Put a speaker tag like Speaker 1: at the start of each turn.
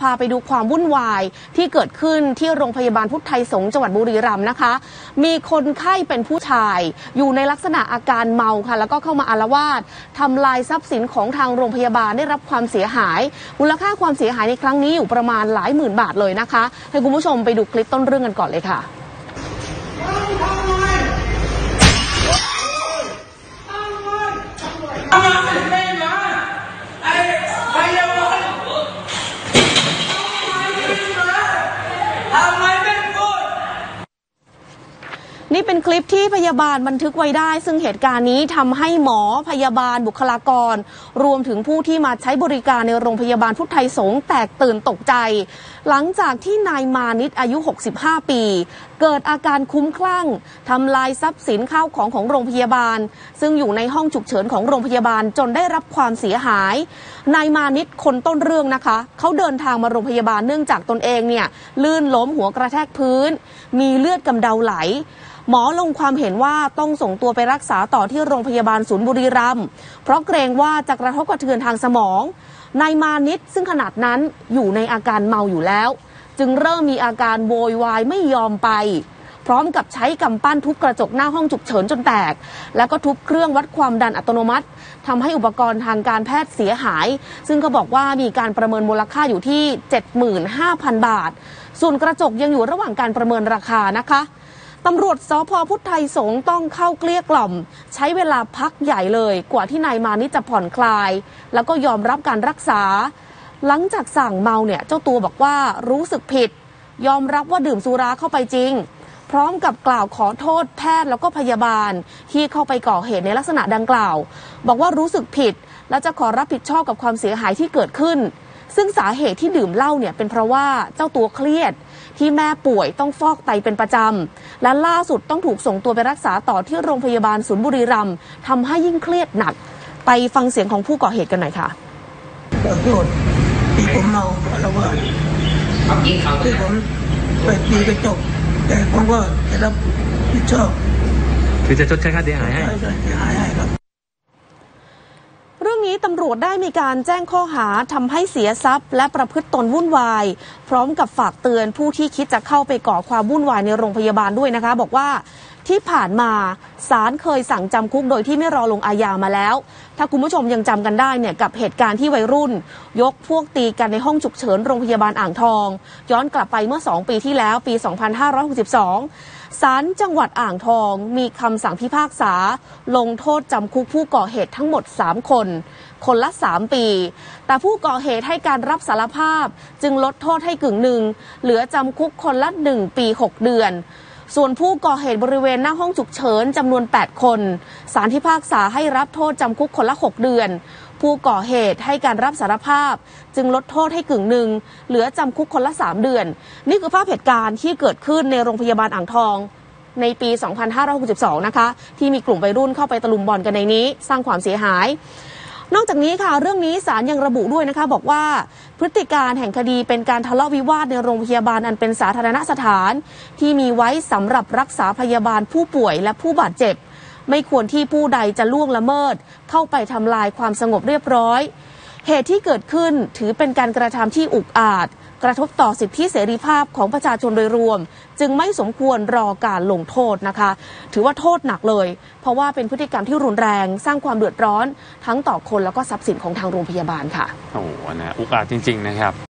Speaker 1: พาไปดูความวุ่นวายที่เกิดขึ้นที่โรงพยาบาลพุทธไทยสงฆ์จังหวัดบุรีรัมย์นะคะ มีคนไข้เป็นผู้ชาย อยู่ในลักษณะอาการเมาค่ะ แล้วก็เข้ามาอารวาสทำลายทรัพย์สินของทางโรงพยาบาลได้รับความเสียหาย มูลค่าความเสียหายในครั้งนี้อยู่ประมาณหลายหมื่นบาทเลยนะคะ ให้คุณผู้ชมไปดูคลิปต้นเรื่องกันก่อนเลยค่ะ นี่เป็นคลิปที่พยาบาลบันทึกไว้ได้ ซึ่งเหตุการณ์นี้ทำให้หมอพยาบาลบุคลากร รวมถึงผู้ที่มาใช้บริการในโรงพยาบาลพุทธไทยสงฆ์แตกตื่นตกใจ หลังจากที่นายมานิตอายุ 65 ปี เกิดอาการคุ้มคลั่งทำลายทรัพย์สินข้าวของของโรงพยาบาล ซึ่งอยู่ในห้องฉุกเฉินของโรงพยาบาลจนได้รับความเสียหาย นายมานิตคนต้นเรื่องนะคะ เขาเดินทางมาโรงพยาบาลเนื่องจากตนเองเนี่ยลื่นล้มหัวกระแทกพื้น มีเลือดกำเดาไหลหมอลงความเห็นว่าต้องส่งตัวไปรักษาต่อที่โรงพยาบาลศูนย์บุรีรัมย์เพราะเกรงว่าจะกระทบกระเทือนทางสมอง นายมานิตซึ่งขนาดนั้นอยู่ในอาการเมาอยู่แล้ว จึงเริ่มมีอาการโวยวายไม่ยอมไป พร้อมกับใช้กำปั้นทุบกระจกหน้าห้องฉุกเฉินจนแตก แล้วก็ทุบเครื่องวัดความดันอัตโนมัติทำให้อุปกรณ์ทางการแพทย์เสียหาย ซึ่งก็บอกว่ามีการประเมินมูลค่าอยู่ที่ 75,000 บาท ส่วนกระจกยังอยู่ระหว่างการประเมินราคานะคะตำรวจสพพุทธไทยสงต้องเข้าเกลี้ยกล่อม ใช้เวลาพักใหญ่เลย กว่าที่นายมานิจะผ่อนคลาย แล้วก็ยอมรับการรักษา หลังจากสั่งเมาเนี่ยเจ้าตัวบอกว่ารู้สึกผิด ยอมรับว่าดื่มสุราเข้าไปจริง พร้อมกับกล่าวขอโทษแพทย์แล้วก็พยาบาล ที่เข้าไปก่อเหตุในลักษณะดังกล่าว บอกว่ารู้สึกผิด และจะขอรับผิดชอบกับความเสียหายที่เกิดขึ้น ซึ่งสาเหตุที่ดื่มเหล้าเนี่ยเป็นเพราะว่าเจ้าตัวเครียด ที่แม่ป่วยต้องฟอกไตเป็นประจำและล่าสุดต้องถูกส่งตัวไปรักษาต่อที่โรงพยาบาลศูนย์บุรีรัมย์ทำให้ยิ่งเครียดหนัก ไปฟังเสียงของผู้ก่อเหตุกันหน่อยค่ะ
Speaker 2: ขอโทษ ที่ผมเมาแล้วว่าที่ผมไปตีกระจกแต่ผมก็จะรับผิดชอบ
Speaker 3: คือจะชดใช้ค่าเสียหายให้
Speaker 2: ใช้เสียหายให้ครับ
Speaker 1: เรื่องนี้ตำรวจได้มีการแจ้งข้อหาทำให้เสียทรัพย์ และประพฤติตนวุ่นวาย พร้อมกับฝากเตือนผู้ที่คิดจะเข้าไปก่อความวุ่นวายในโรงพยาบาลด้วยนะคะ บอกว่า ที่ผ่านมาศาลเคยสั่งจำคุกโดยที่ไม่รอลงอาญามาแล้ว ถ้าคุณผู้ชมยังจำกันได้เนี่ยกับเหตุการณ์ที่วัยรุ่น ยกพวกตีกันในห้องฉุกเฉินโรงพยาบาลอ่างทอง ย้อนกลับไปเมื่อ 2 ปีที่แล้วปี 2562ศาลจังหวัดอ่างทองมีคำสั่งพิพากษา ลงโทษจำคุกผู้ก่อเหตุทั้งหมด 3 คน คนละ 3 ปี แต่ผู้ก่อเหตุให้การรับสารภาพ จึงลดโทษให้กึ่งหนึ่งเหลือจำคุกคนละ 1 ปี 6 เดือน ส่วนผู้ก่อเหตุบริเวณหน้าห้องฉุกเฉินจำนวน 8 คนศาลพิพากษาให้รับโทษจำคุกคนละ 6 เดือน ผู้ก่อเหตุให้การรับสารภาพ จึงลดโทษให้กึ่งหนึ่งเหลือจำคุกคนละ 3 เดือน นี่คือภาพเหตุการณ์ที่เกิดขึ้นในโรงพยาบาลอ่างทองในปี 2562 นะคะ ที่มีกลุ่มวัยรุ่นเข้าไปตะลุมบอลกันในนี้ สร้างความเสียหาย นอกจากนี้ค่ะเรื่องนี้ศาลยังระบุด้วยนะคะ บอกว่าพฤติการแห่งคดีเป็นการทะเลาะวิวาทในโรงพยาบาลอันเป็นสาธารณสถาน ที่มีไว้สำหรับรักษาพยาบาลผู้ป่วยและผู้บาดเจ็บ ไม่ควรที่ผู้ใดจะล่วงละเมิด เข้าไปทำลายความสงบเรียบร้อย เหตุที่เกิดขึ้นถือเป็นการกระทำที่อุกอาจ กระทบต่อสิทธิเสรีภาพของประชาชนโดยรวม จึงไม่สมควรรอการลงโทษนะคะ ถือว่าโทษหนักเลย เพราะว่าเป็นพฤติกรรมที่รุนแรงสร้างความเดือดร้อน ทั้งต่อคนแล้วก็ทรัพย์สินของทางโรงพยาบาลค่ะ
Speaker 3: โอ้โหนะอุกอาจจริง ๆ นะครับ